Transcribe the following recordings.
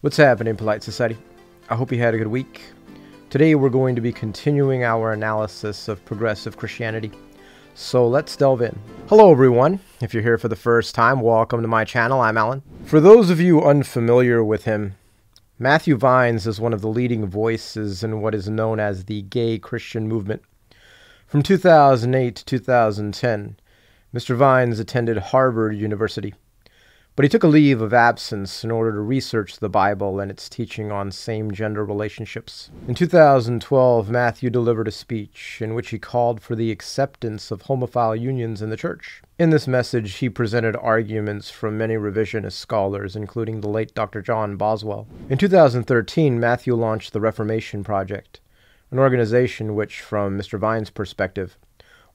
What's happening, Polite Society? I hope you had a good week. Today we're going to be continuing our analysis of progressive Christianity. So let's delve in. Hello, everyone. If you're here for the first time, welcome to my channel. I'm Alan. For those of you unfamiliar with him, Matthew Vines is one of the leading voices in what is known as the gay Christian movement. From 2008 to 2010, Mr. Vines attended Harvard University. But he took a leave of absence in order to research the Bible and its teaching on same gender relationships. In 2012, Matthew delivered a speech in which he called for the acceptance of homophile unions in the church. In this message, he presented arguments from many revisionist scholars, including the late Dr. John Boswell. In 2013, Matthew launched the Reformation Project, an organization which, from Mr. Vine's perspective,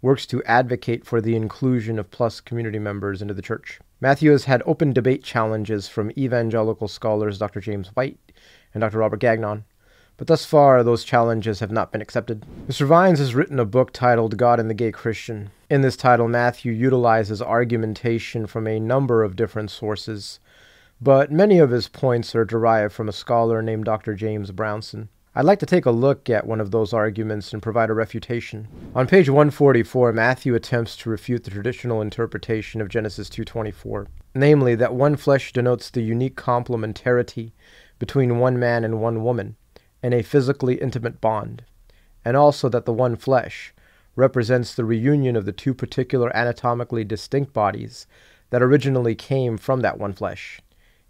works to advocate for the inclusion of plus community members into the church. Matthew has had open debate challenges from evangelical scholars Dr. James White and Dr. Robert Gagnon, but thus far those challenges have not been accepted. Mr. Vines has written a book titled God and the Gay Christian. In this title, Matthew utilizes argumentation from a number of different sources, but many of his points are derived from a scholar named Dr. James Brownson. I'd like to take a look at one of those arguments and provide a refutation. On page 144, Matthew attempts to refute the traditional interpretation of Genesis 2:24, namely that one flesh denotes the unique complementarity between one man and one woman in a physically intimate bond, and also that the one flesh represents the reunion of the two particular anatomically distinct bodies that originally came from that one flesh.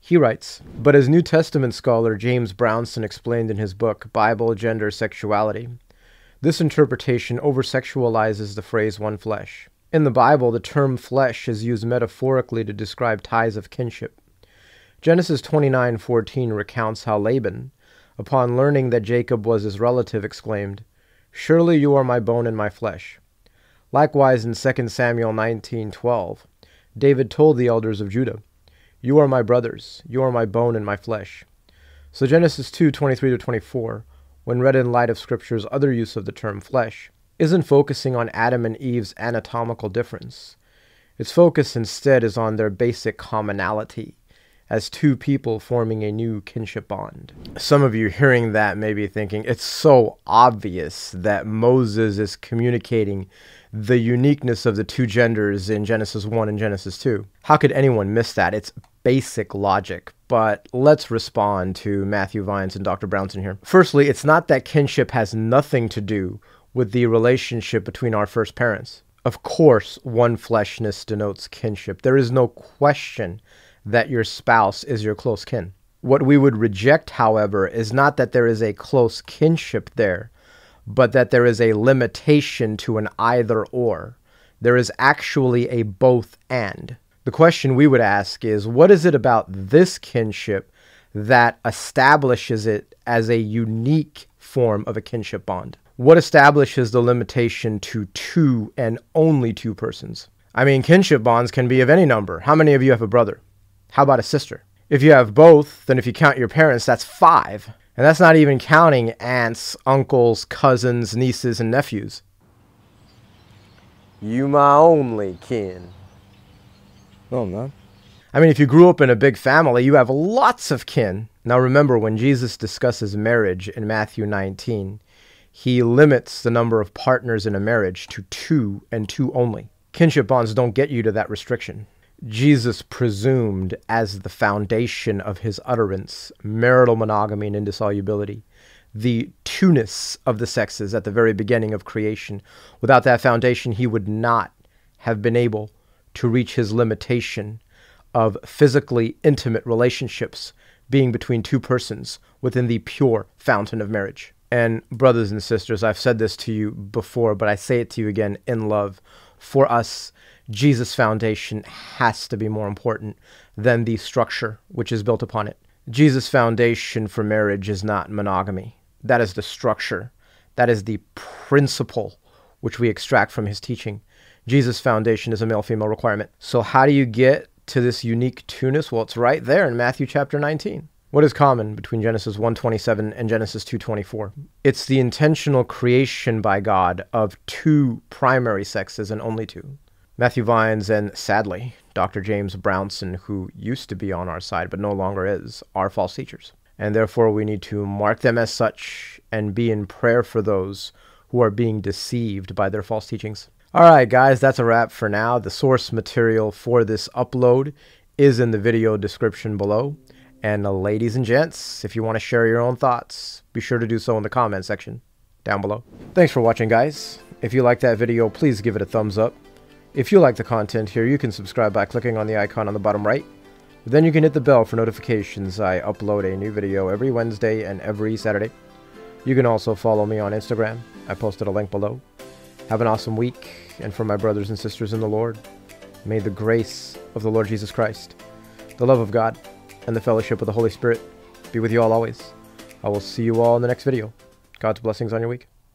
He writes, but as New Testament scholar James Brownson explained in his book, Bible, Gender, Sexuality, this interpretation oversexualizes the phrase one flesh. In the Bible, the term flesh is used metaphorically to describe ties of kinship. Genesis 29:14 recounts how Laban, upon learning that Jacob was his relative, exclaimed, "Surely you are my bone and my flesh." Likewise in 2 Samuel 19:12, David told the elders of Judah, you are my brothers, you are my bone and my flesh. So Genesis 2 23 to 24, when read in light of Scripture's other use of the term flesh, isn't focusing on Adam and Eve's anatomical difference. Its focus instead is on their basic commonality as two people forming a new kinship bond. Some of you hearing that may be thinking it's so obvious that Moses is communicating the uniqueness of the two genders in Genesis 1 and Genesis 2. How could anyone miss that? It's basic logic, but let's respond to Matthew Vines and Dr. Brownson here. Firstly, it's not that kinship has nothing to do with the relationship between our first parents. Of course, one fleshness denotes kinship. There is no question that your spouse is your close kin. What we would reject, however, is not that there is a close kinship there, but that there is a limitation to an either or. There is actually a both and. The question we would ask is what is it about this kinship that establishes it as a unique form of a kinship bond? What establishes the limitation to two and only two persons? I mean, kinship bonds can be of any number. How many of you have a brother? How about a sister? If you have both, then if you count your parents, that's five. And that's not even counting aunts, uncles, cousins, nieces, and nephews. You my only kin. No, I'm not. I mean, if you grew up in a big family, you have lots of kin. Now remember, when Jesus discusses marriage in Matthew 19, he limits the number of partners in a marriage to two and two only. Kinship bonds don't get you to that restriction. Jesus presumed as the foundation of his utterance marital monogamy and indissolubility, the two-ness of the sexes at the very beginning of creation. Without that foundation, he would not have been able to reach his limitation of physically intimate relationships being between two persons within the pure fountain of marriage. And, brothers and sisters, I've said this to you before, but I say it to you again in love. For us, Jesus' foundation has to be more important than the structure which is built upon it. Jesus' foundation for marriage is not monogamy. That is the structure. That is the principle which we extract from his teaching. Jesus' foundation is a male female requirement. So, how do you get to this unique two-ness? Well, it's right there in Matthew chapter 19. What is common between Genesis 1:27 and Genesis 2:24? It's the intentional creation by God of two primary sexes and only two. Matthew Vines and sadly, Dr. James Brownson, who used to be on our side but no longer is, are false teachers. and therefore we need to mark them as such and be in prayer for those who are being deceived by their false teachings. All right, guys, that's a wrap for now. The source material for this upload is in the video description below. And uh, ladies and gents, if you want to share your own thoughts, be sure to do so in the comment section down below. Thanks for watching, guys. If you like that video, please give it a thumbs up. If you like the content here, you can subscribe by clicking on the icon on the bottom right. Then you can hit the bell for notifications. I upload a new video every Wednesday and every Saturday. You can also follow me on Instagram. I posted a link below. Have an awesome week, and for my brothers and sisters in the Lord, may the grace of the Lord Jesus Christ, the love of God, and the fellowship of the Holy Spirit be with you all always. I will see you all in the next video. God's blessings on your week.